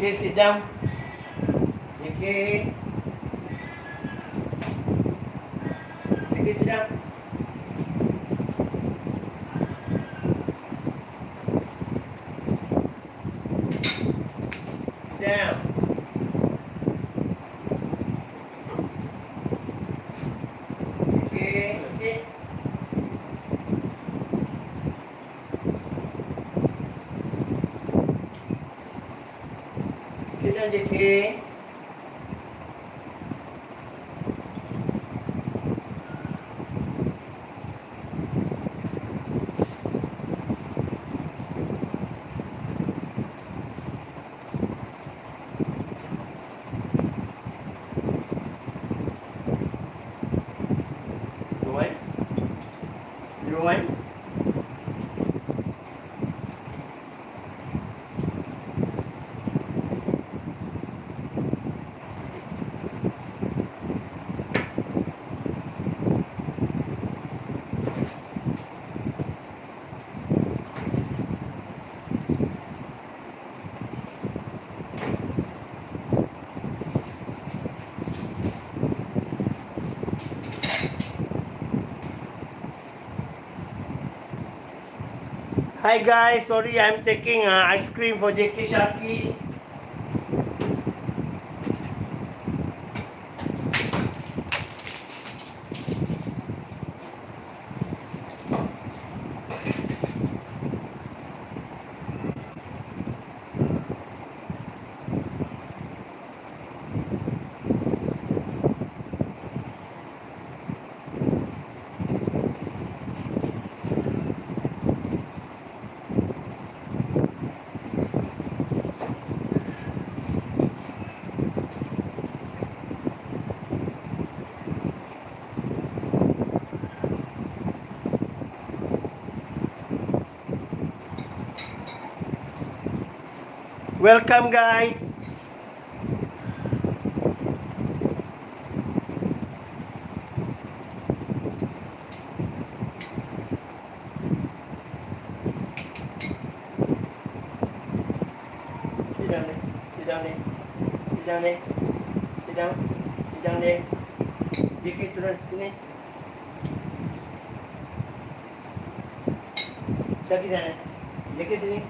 JK, sit down. JK. JK, sit down. Sit down. JK, sit. Sit down, JK. You want? You want? Hi guys, sorry I'm taking uh, ice cream for JK Shaki. Welcome guys. Sit down there. Sit down there. Sit down. Sit down. Sit down sini. Shaki sana. JK sini.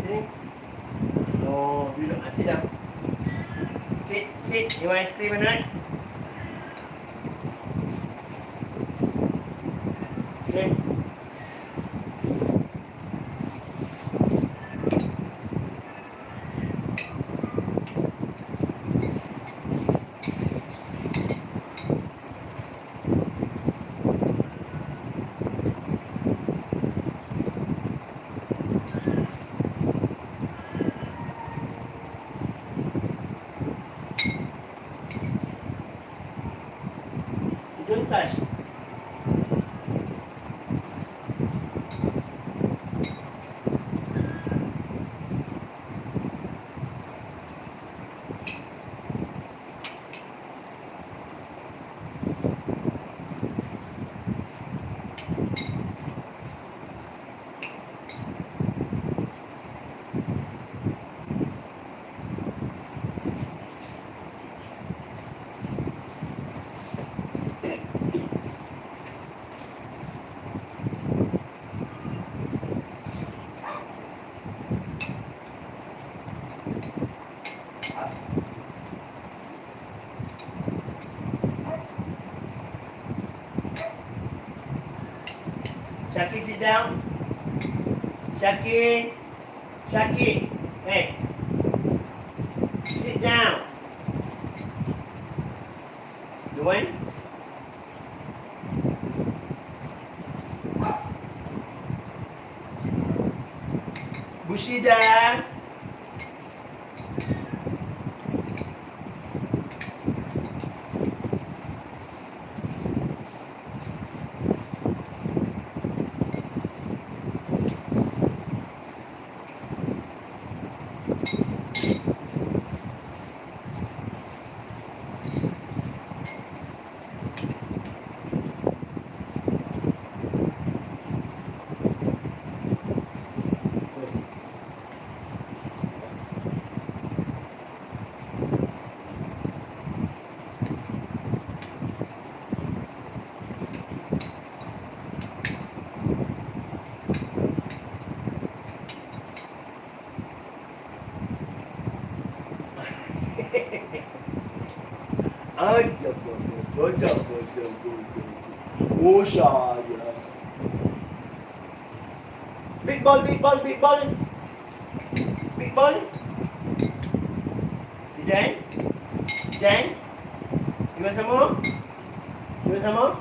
Sini. No, duduk. Ah, sit down. Sit, sit. You want ice cream not? Okay. Don't touch. Shaki, sit down. Shaki. Shaki. Hey. Sit down. Oh saya. Big ball, big ball, big ball. Big ball. Dan? Dan? You want some more? You want some more?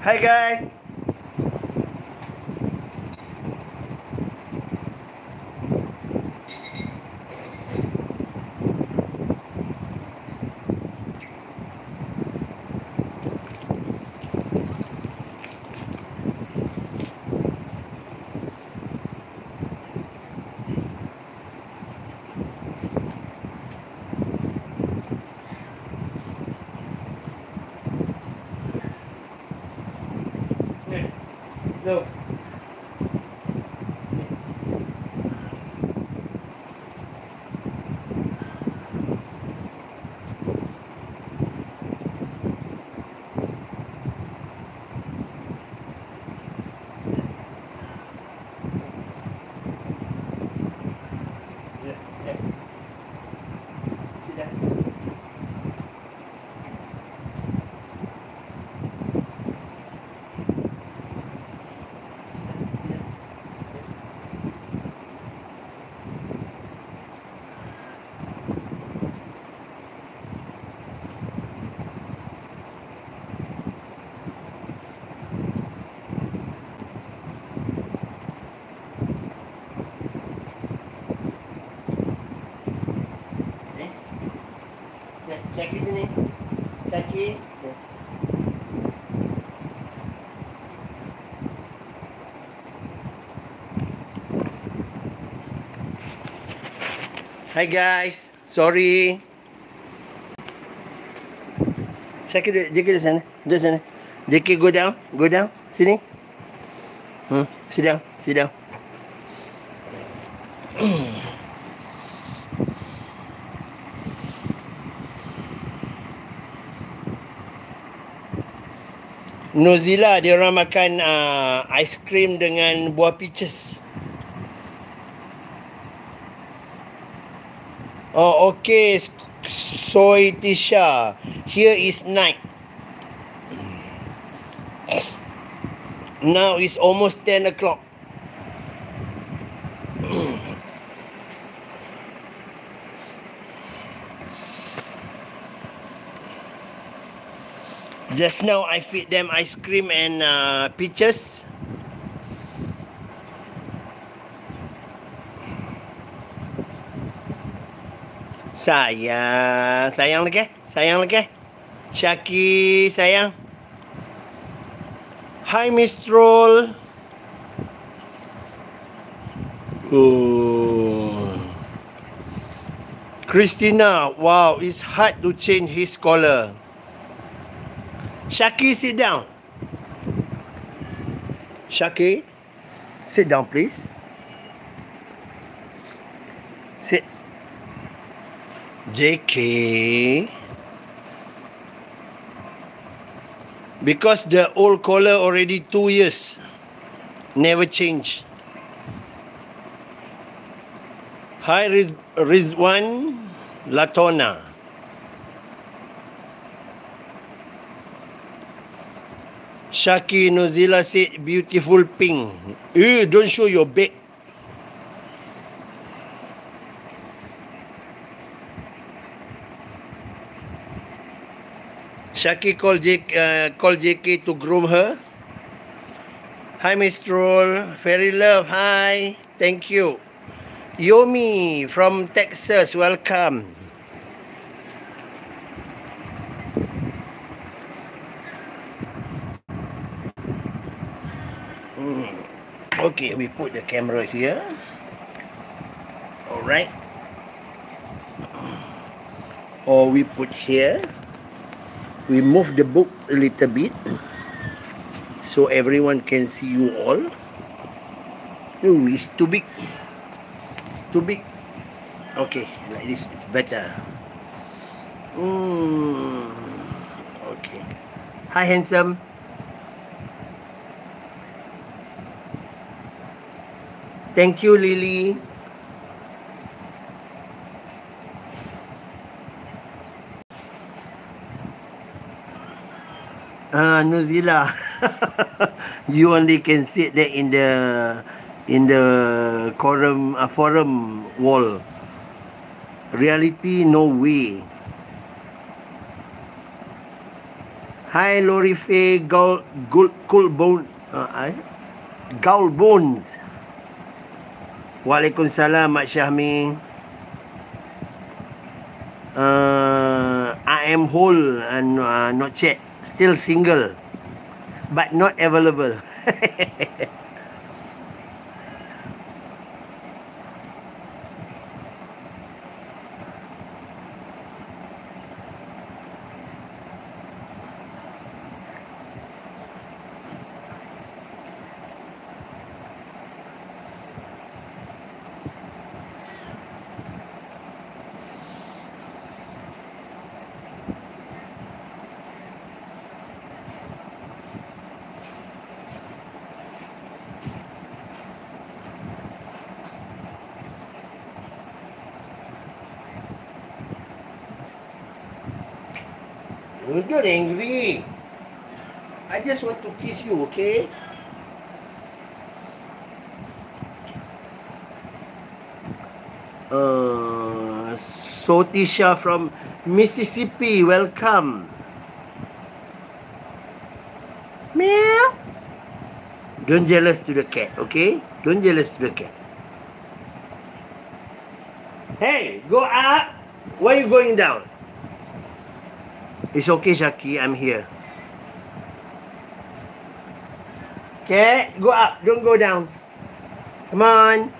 Hi guys. Ni. Go. Ya, sit down. Sit down. Eh? Ya, Syaki sini. Syaki. Ya. Hi guys, sorry. Syaki dia jaga di sana, di sana. Jackie go down, go down, sini. Hmm, sit down, sit down. Zealand dia orang makan uh, ice cream dengan buah peaches. Oh, okay. Soy Tisha. Here is night. Now it's almost 10 o'clock. Just now I feed them ice cream and uh, peaches. Sayang, sayang lagi, sayang lagi. Syaki, sayang. Hi, Miss Troll. Oh. Christina, wow, it's hard to change his collar. Shaki, sit down. Shaki, sit down, please. Sit. JK. Because the old collar already two years. Never change. Hi, Riz- Rizwan Latona. Shaki Nozila said beautiful pink. Eh, don't show your back. Shaki called, J, uh, called JK to groom her. Hi, Miss Troll. Fairy love. Hi. Thank you. Yomi from Texas. Welcome. Okay, we put the camera here. All right. Or we put here. We move the book a little bit so everyone can see you all. Oh, it's too big. Too big. Okay, like this better. Mm. Okay. Hi, handsome. Thank you, Lily. Ah, uh, Nuzila. you only can sit there in the in the forum uh, forum wall. Reality, no way. Hi, Lori Faye, Gul, Gul, Gul Bone, uh, Bones. Waalaikumsalam, Mak Syahmi. Uh, I am whole and uh, not yet. Still single. But not available. Get angry. I just want to kiss you, okay? Uh, Sotisha from Mississippi, welcome. Meow. Don't jealous to the cat, okay? Don't jealous to the cat. Hey, go up. Why you going down? It's okay, Jackie. I'm here. Okay, go up. Don't go down. Come on.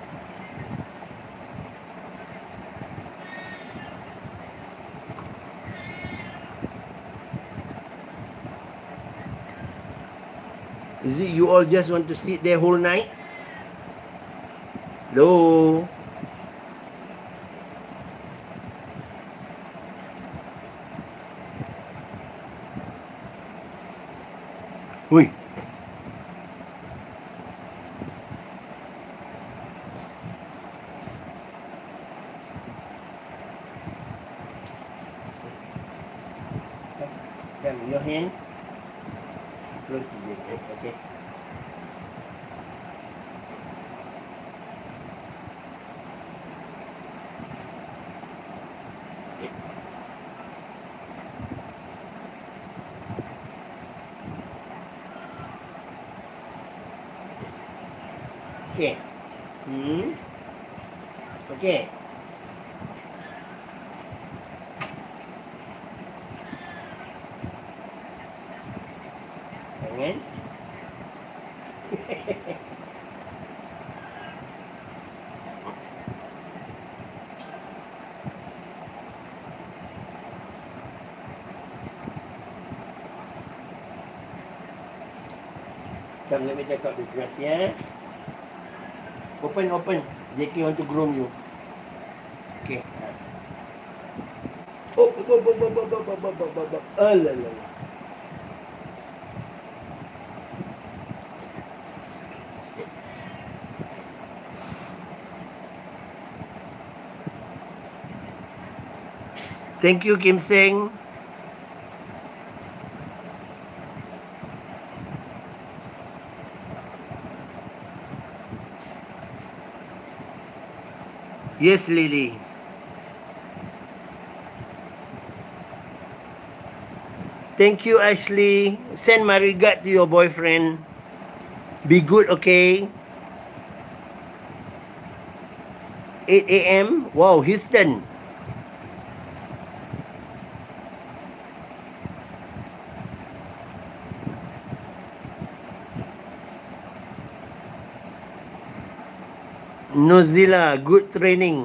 Is it you all just want to sit there whole night? Hello? 喂。Me take out the dress, yeah? Open, open. JK want to groom you. Okay. Oh, oh, oh, oh, oh, oh, oh, oh, oh, oh, oh. La. Thank you, Kim Seng. Yes, Lily. Thank you, Ashley. Send my regard to your boyfriend. Be good, okay? 8 a.m. Wow, Houston. Nozilla, good training.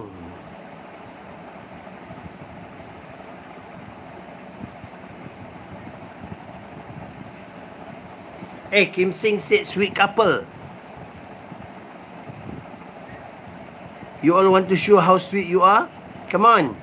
Hey, Kim Sing said sweet couple. You all want to show how sweet you are? Come on.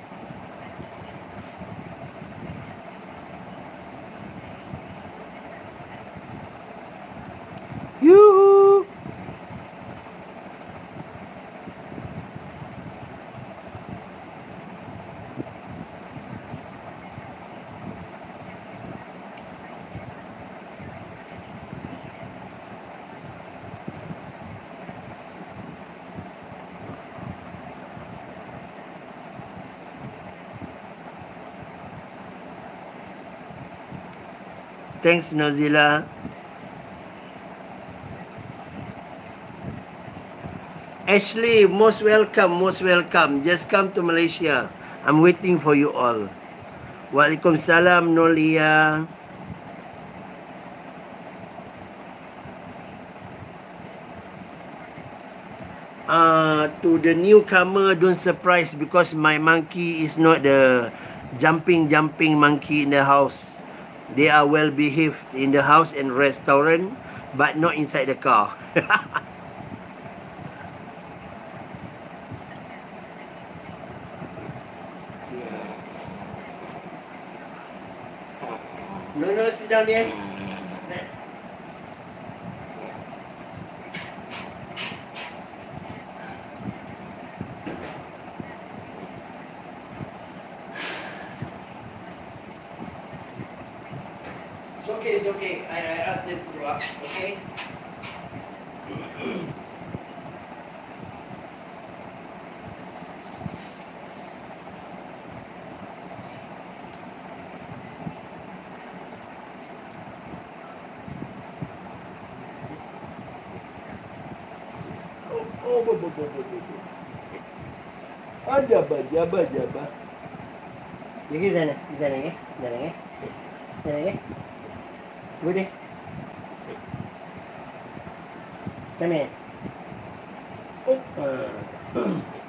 Thanks, Nozila. Ashley, most welcome, most welcome. Just come to Malaysia. I'm waiting for you all. Waalaikumsalam, Nolia. Uh, to the newcomer, don't surprise because my monkey is not the jumping, jumping monkey in the house. They are well behaved in the house and restaurant, but not inside the car. No, no, sit down there. It's okay, it's okay. I, I asked them to go up, okay? Oh, oh, bo, bo, bo, bo, bo, bo. Ajabah, jabah, jabah. Pergi sana, di sana ke? Di sana ke? Di sana ke? Go there. Come here. Oh. Uh.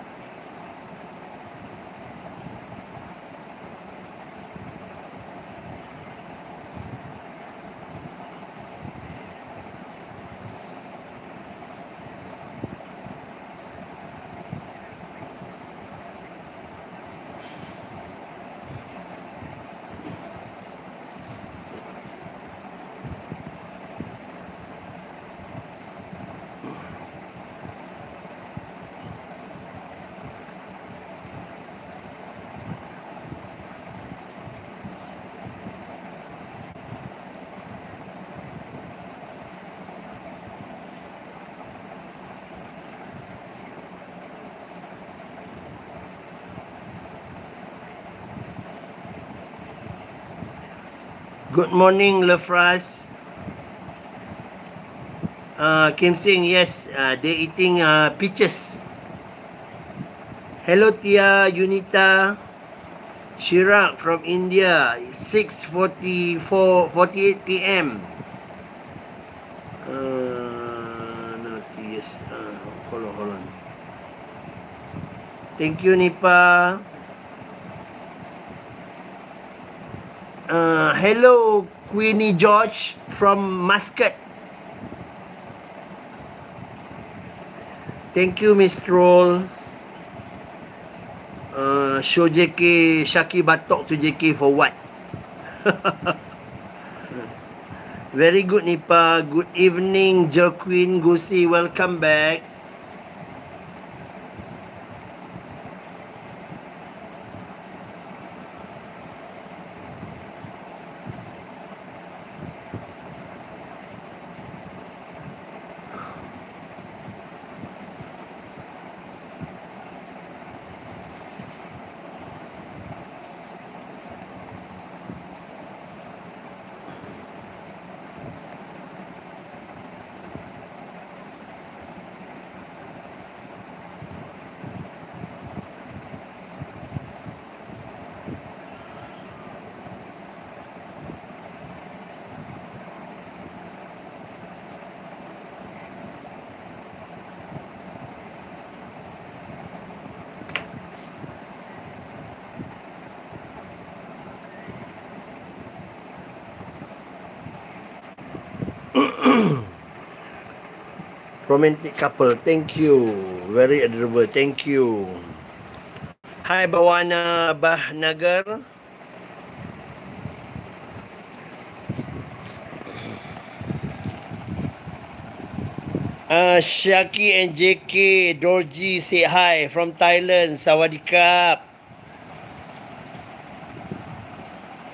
Good morning, Lefras. Uh, Kim Sing, yes, uh, they eating uh, peaches. Hello, Tia, Unita. Shirak from India, 6.44, 48 p.m. Uh, no, yes, uh, hold on, hold on. Thank you, Nipa. Uh, hello, Queenie George from Muscat. Thank you, Miss Troll. Uh, show JK Shaki Batok to JK for what? Very good, Nipa. Good evening, Joaquin Gusi. Welcome back. Romantic couple. Thank you. Very adorable. Thank you. Hi, Bawana Bahnagar. Uh, Shaki and JK Dorji say hi from Thailand. Sawadikap.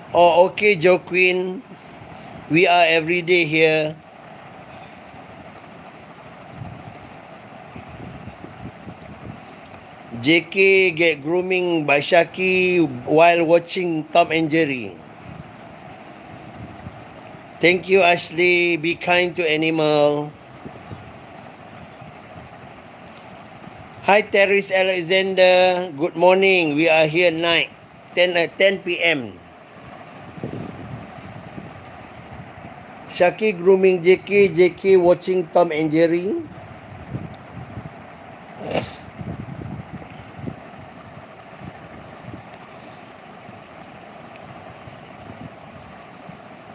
Oh, okay, Joe Queen. We are every day here. JK get grooming by Shaki while watching Tom and Jerry. Thank you, Ashley. Be kind to animal. Hi, Terrace Alexander. Good morning. We are here night, 10, uh, 10 p.m. Shaki grooming JK. JK watching Tom and Jerry.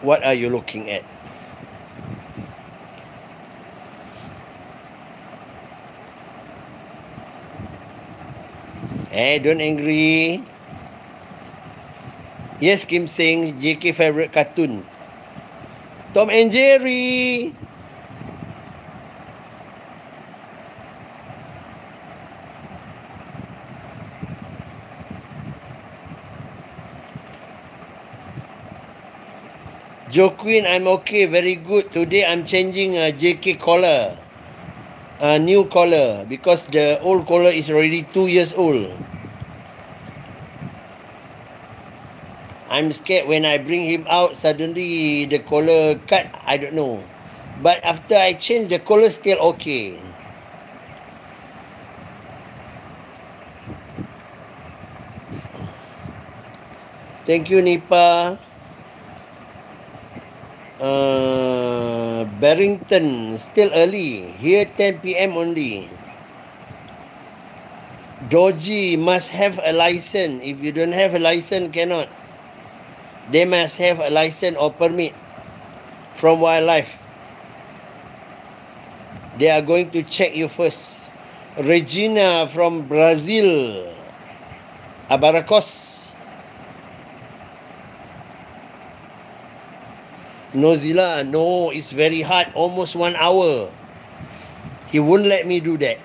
What are you looking at? Hey, don't angry. Yes, Kim Sing, JK favorite cartoon. Tom and Jerry. Joe Queen, I'm okay, very good. Today I'm changing a JK collar. A new collar because the old collar is already two years old. I'm scared when I bring him out, suddenly the collar cut. I don't know. But after I change, the collar still okay. Thank you, Nipa. Uh, Barrington, still early. Here 10 p.m. only. Georgie must have a license. If you don't have a license, cannot. They must have a license or permit from wildlife. They are going to check you first. Regina from Brazil. Abaracos. Nozilla, no, it's very hard. Almost one hour. He won't let me do that.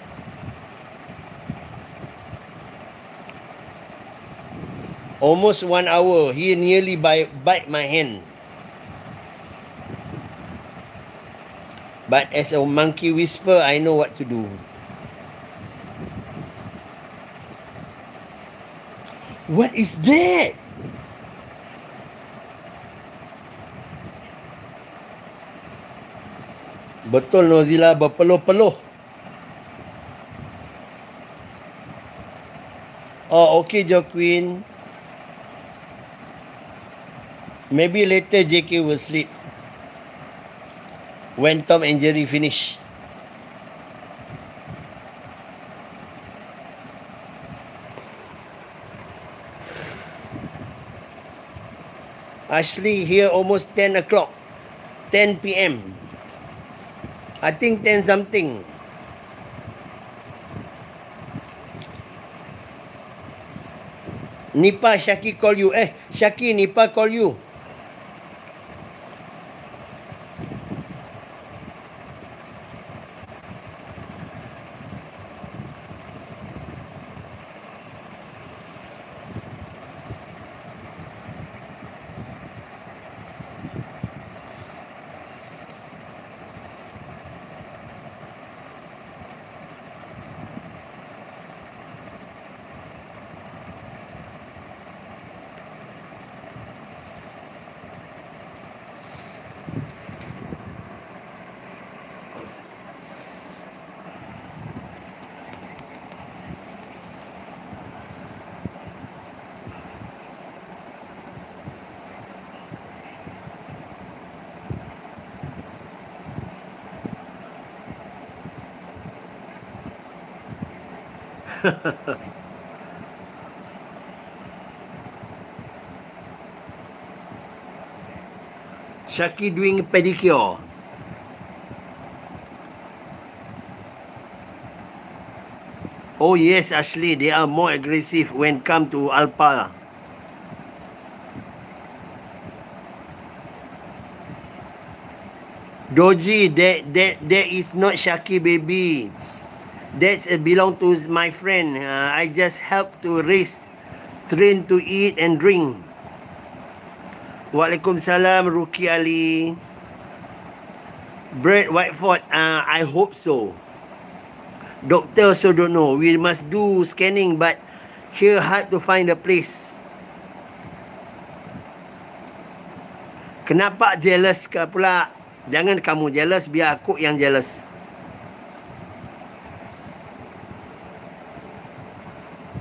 Almost one hour. He nearly bite, bite my hand. But as a monkey whisper, I know what to do. What is that? Betul Nozila berpeluh-peluh. Oh, okay, Jo Queen. Maybe later JK will sleep. When Tom and Jerry finish. Ashley here almost 10 o'clock. 10 p.m. I think 10 something. Nipa Shaki call you. Eh, Shaki Nipa call you. Shaki doing pedicure. Oh yes, Ashley, they are more aggressive when come to Alpa. Doji, that that that is not Shaki baby. That's uh, belong to my friend. Uh, I just help to raise, train to eat and drink. Waalaikumsalam, Ruki Ali. Brett Whiteford, uh, I hope so. Doctor also don't know. We must do scanning, but here hard to find a place. Kenapa jealous ke pula? Jangan kamu jealous, biar aku yang jealous.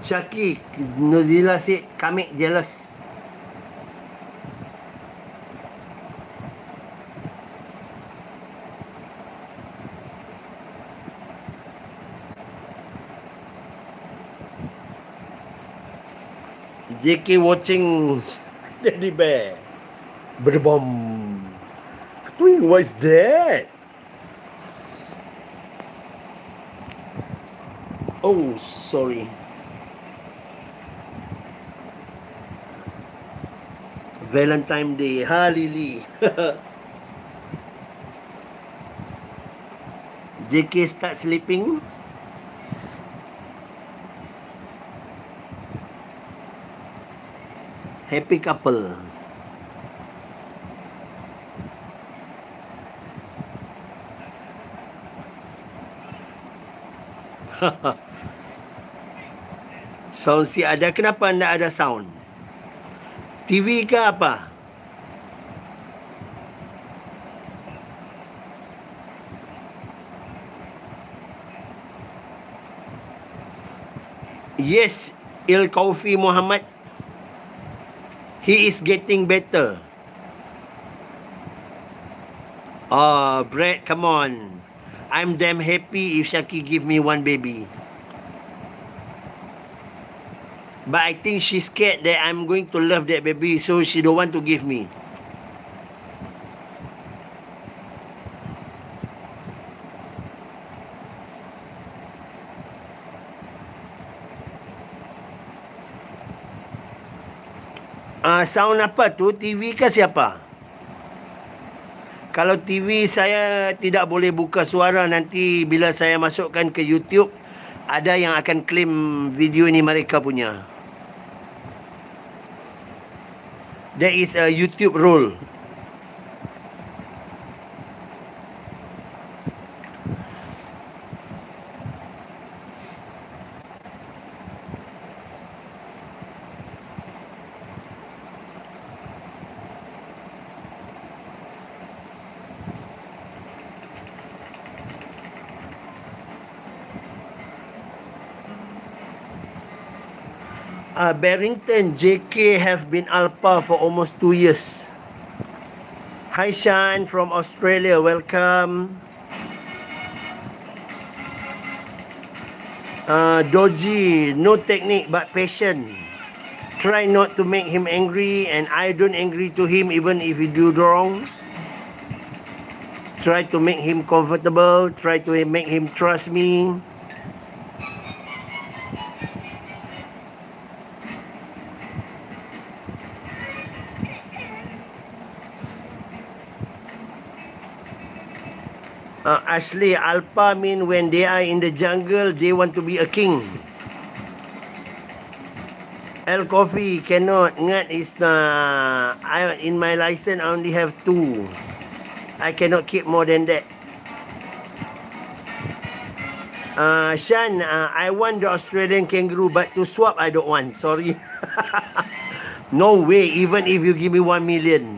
Syaki, Nuzila si kami jealous. JK watching Teddy Bear. Berbom. Twin, what is that? Oh, sorry. Valentine Day. Ha, Lily. JK start sleeping. Happy couple. sound si ada kenapa anda ada sound TV ke apa Yes, Il Kaufi Muhammad. He is getting better. Oh, Brett, come on. I'm damn happy if Shaki give me one baby. But I think she's scared that I'm going to love that baby, so she don't want to give me. Ah, uh, sound apa tu? TV ke siapa? kalau TV saya tidak boleh buka suara nanti bila saya masukkan ke YouTube ada yang akan claim video ini mereka punya. There is a YouTube rule. Barrington JK have been Alpha for almost two years. Hi Shan from Australia, welcome. Uh, Doji, no technique but passion. Try not to make him angry and I don't angry to him even if he do wrong. Try to make him comfortable. Try to make him trust me. Uh, asli alpha mean when they are in the jungle they want to be a king. L coffee cannot. Ngat is uh, I, in my license I only have two. I cannot keep more than that. Uh, Shan uh, I want the Australian kangaroo but to swap I don't want. Sorry. No way even if you give me one million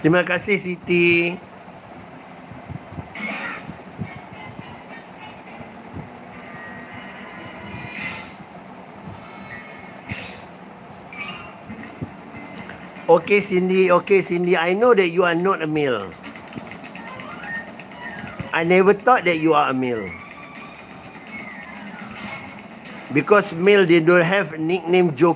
Terima kasih Siti. Okay Cindy, okay Cindy, I know that you are not a male. I never thought that you are a male. Because male they don't have nickname Joe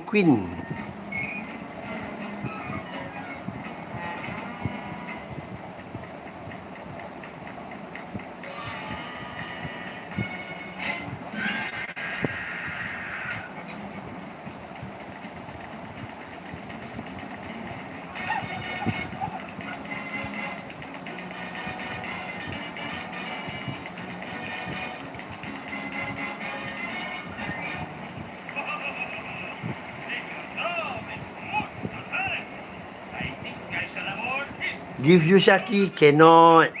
Give you Shaki cannot.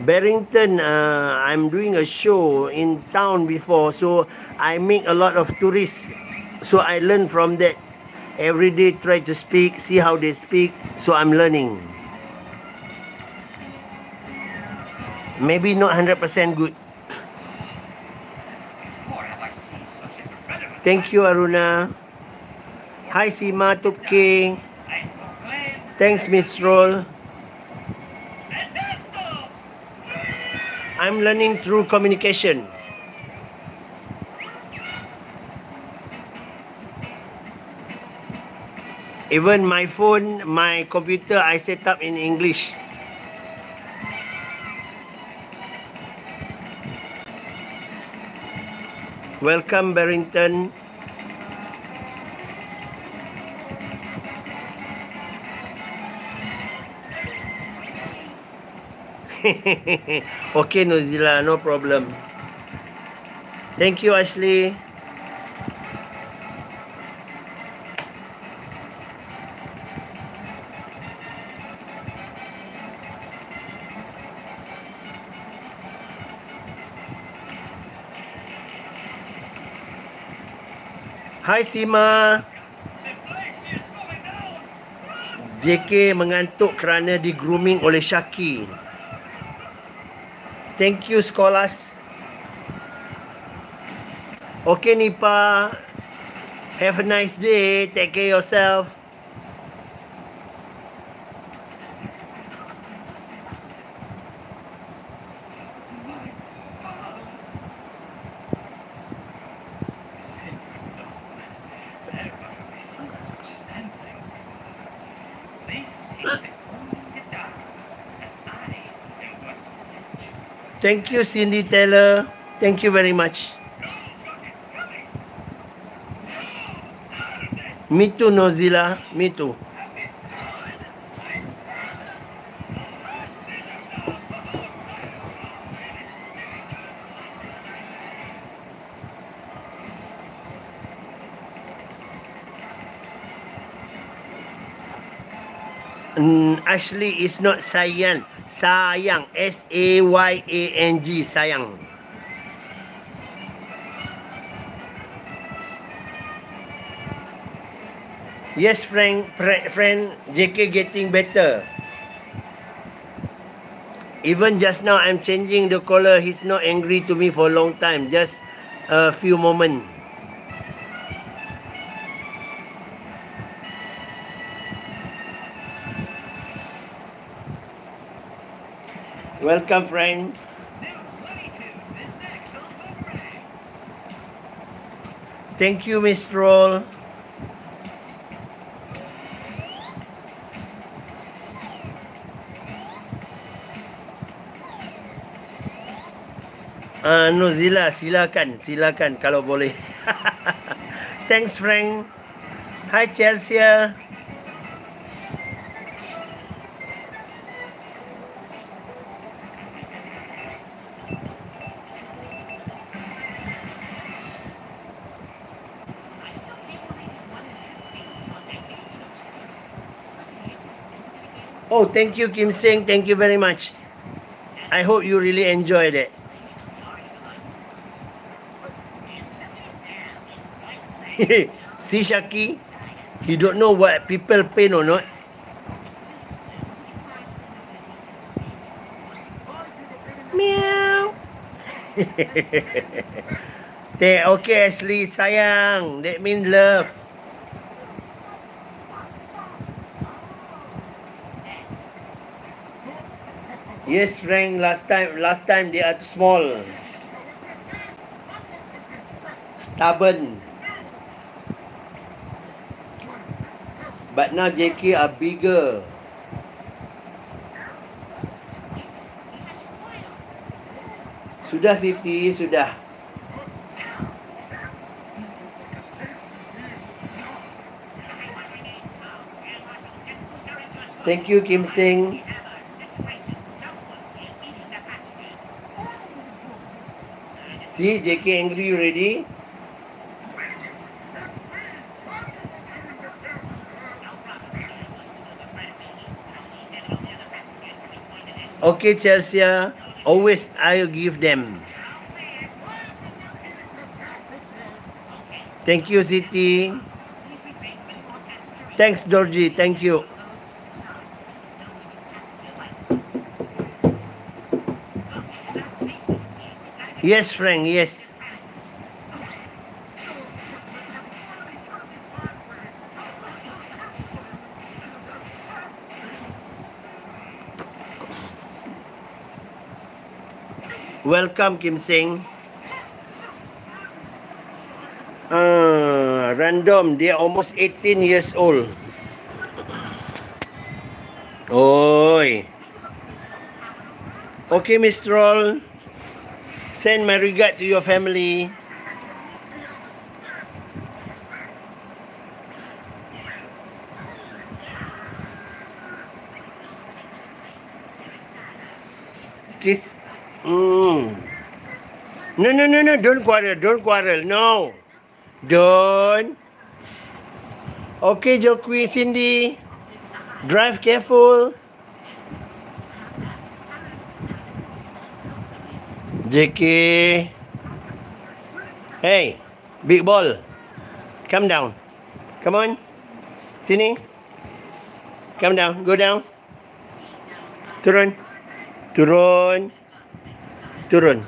Barrington, uh, I'm doing a show in town before, so I make a lot of tourists. So I learn from that. Every day try to speak, see how they speak. So I'm learning. Maybe not 100% good. Thank you, Aruna. Hi, Sima Tupke. Thanks, Miss Roll. I'm learning through communication. Even my phone, my computer, I set up in English. Welcome, Barrington. okay, Nozila, no problem. Thank you, Ashley. Hai Sima. JK mengantuk kerana di grooming oleh Syaki. Thank you Skolas. Okay Nipa. Have a nice day. Take care yourself. Thank you, Cindy Taylor. Thank you very much. Me too, Nozilla. Me too. Mm, Ashley is not sayang. Sayang. S-A-Y-A-N-G. Sayang. Yes, friend, friend, JK getting better. Even just now, I'm changing the color. He's not angry to me for a long time. Just a few moments. Welcome, friend. Thank you, Miss Roll. Uh, no, Zila, silakan, silakan kalau boleh. Thanks, Frank. Hi, Chelsea. Thank you, Kim Singh. Thank you very much. I hope you really enjoyed it. See, Shaki, he don't know what people pain or not. Meow. okay, Ashley, sayang. That means love. Yes, Frank, last time last time they are too small. Stubborn. But now JK are bigger. Sudah Siti, sudah. Thank you Kim Singh. See, JK angry, you ready? Okay, Chelsea. Always I'll give them. Thank you, City. Thanks, Dorji. Thank you. Yes, Frank. Yes. Welcome, Kim Singh. Uh, random, they are almost 18 years old. Oi. Okay, Mr. Roll. Send my regard to your family. Kiss. Mm. No, no, no, no. Don't quarrel. Don't quarrel. No. Don't. Okay, Joaquin, Cindy. Drive careful. JK. Hey, big ball. Come down. Come on. Sini. Come down. Go down. Turun. Turun. Turun.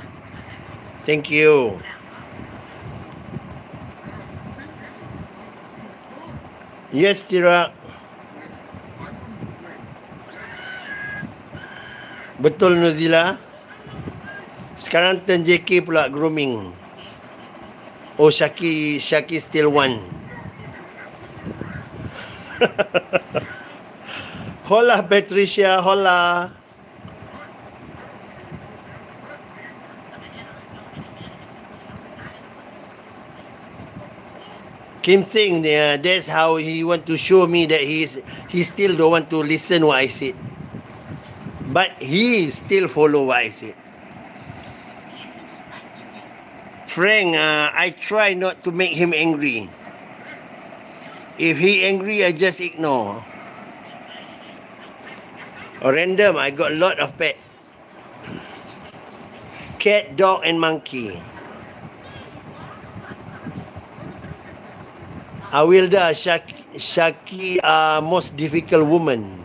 Thank you. Yes, Tira. Betul Nuzila. Sekarang turn JK pula grooming. Oh Syaki Syaki still one. hola Patricia, hola. Kim Sing, yeah, that's how he want to show me that he's he still don't want to listen what I said. But he still follow what I said. Frank, uh, I try not to make him angry. If he angry, I just ignore. Or random, I got a lot of pet. Cat, dog and monkey. Awilda Shaki, Shaki uh, most difficult woman.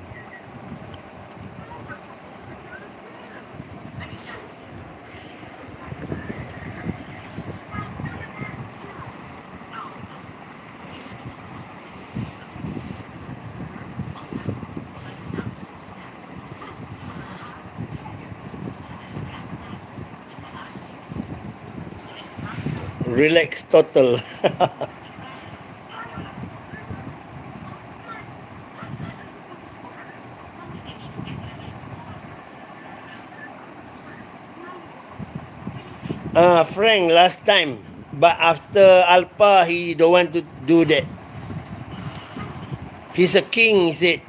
Relax total. Uh, Frank last time, but after Alpha, he don't want to do that. He's a king, he said.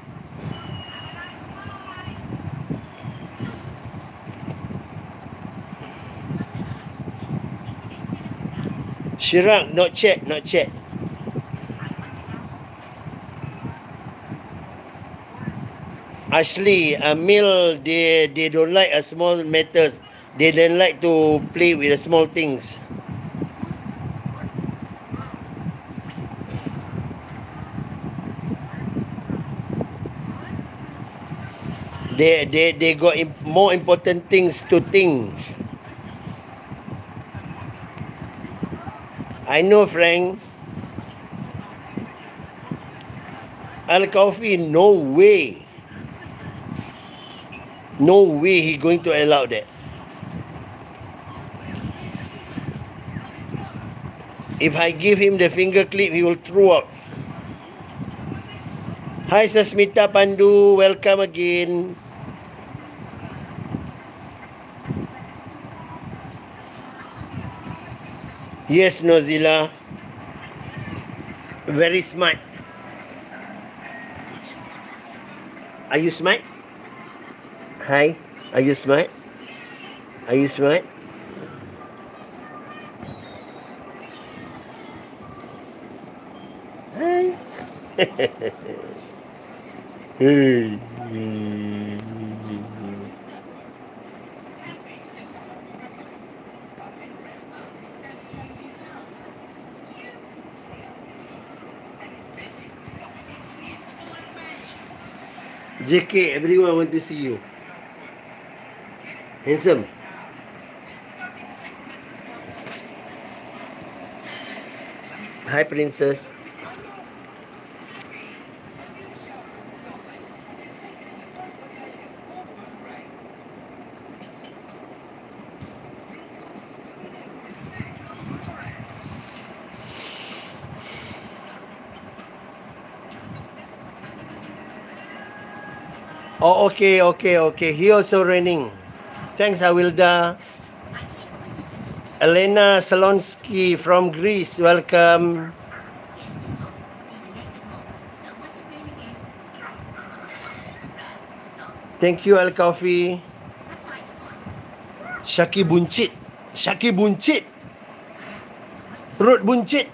Shirak, not chat, not chat. Ashley, Amil, they they don't like a small matters. They don't like to play with the small things. They they they got imp more important things to think. I know, Frank. Al Kofi, no way. No way he going to allow that. If I give him the finger clip, he will throw up. Hi, Sasmita Pandu. Welcome again. Yes, Nozilla. Very smart. Are you smart? Hi. Are you smart? Are you smart? hey. JK, everyone want to see you. Handsome. Hi, princess. Okay, okay, okay. He also raining. Thanks, Awilda. Elena Salonsky from Greece, welcome. Thank you, Al Coffee. Shaki buncit. Shaki buncit. Perut buncit.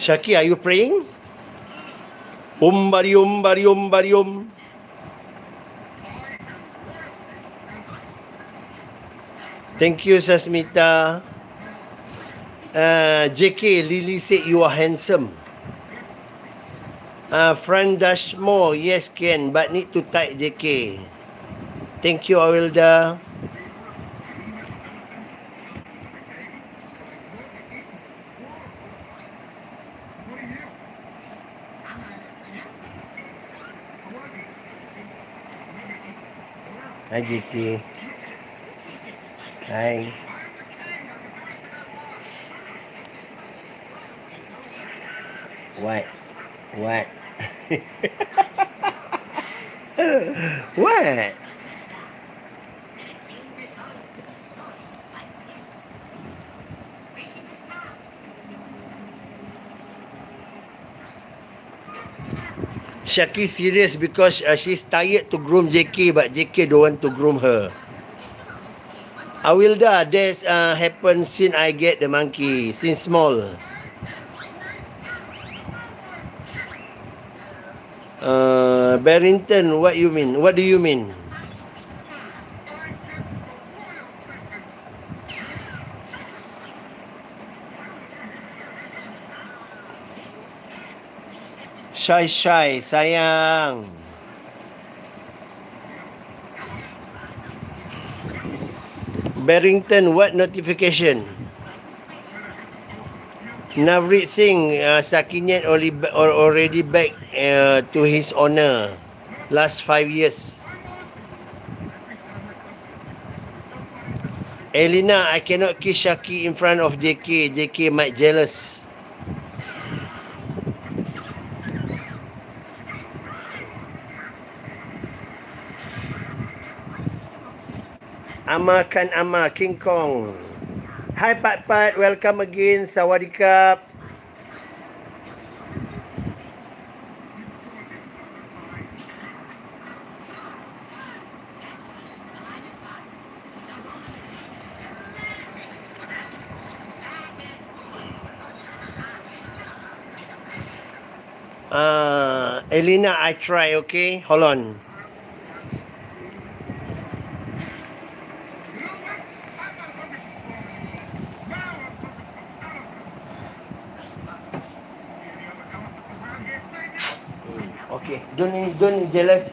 Shaki, are you praying? Om bari om bari om bari om. Thank you, Sasmita. Uh, JK, Lily said you are handsome. Uh, Fran Dashmore, yes, can, but need to type JK. Thank you, Awilda. Hi. Hi. What? What? what? Shaki serious because uh, she's tired to groom JK but JK don't want to groom her. Awilda, this uh, happened since I get the monkey, since small. Uh, Barrington, what you mean? What do you mean? Shy shy, sayang. Barrington, what notification? Navrit Singh, uh, Sakinyet already back uh, to his owner last five years. Elena, I cannot kiss Shaki in front of JK. JK might jealous. Amakan Ama King Kong. Hi Pat Pat, welcome again. Sawadikap. Uh, Elena, I try, okay? Hold on. Okay, don't jealous.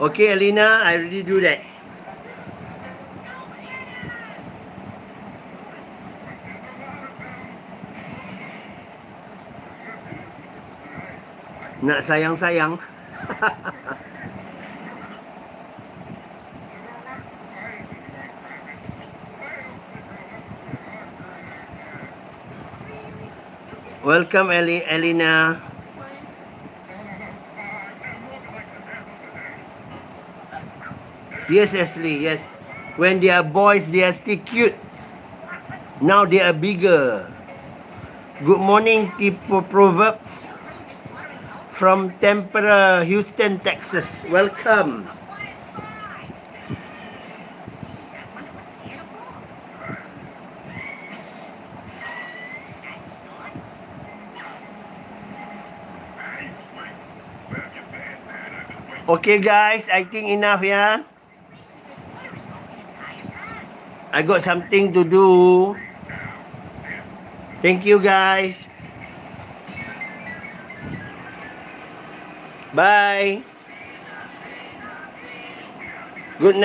Okay, Alina, I already do that. Nak sayang-sayang. Welcome, Eli Elina. Yes, Ashley, yes. When they are boys, they are still cute. Now they are bigger. Good morning, Tipo Proverbs. From Tempera, Houston, Texas. Welcome. Okay guys, I think enough ya. I got something to do. Thank you guys. Bye. Good night.